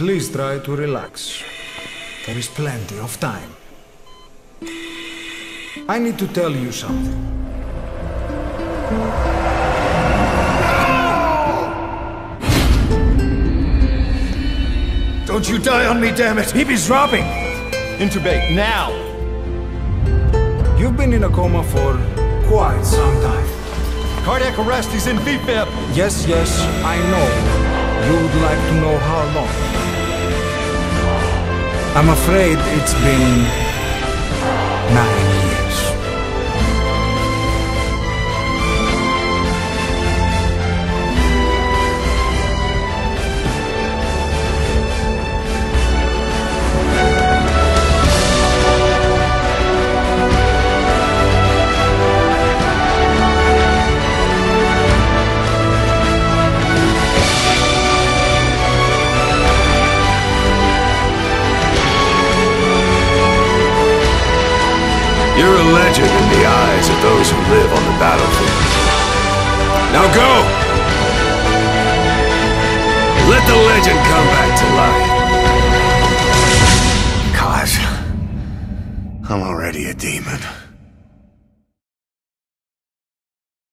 Please try to relax. There is plenty of time. I need to tell you something. Don't you die on me, damn it! Hip is dropping! Intubate, now! You've been in a coma for quite some time. Cardiac arrest, he's in VFib! Yes, yes, I know. You would like to know how long. I'm afraid it's been nine You're a legend in the eyes of those who live on the battlefield. Now go! Let the legend come back to life. Cause I'm already a demon.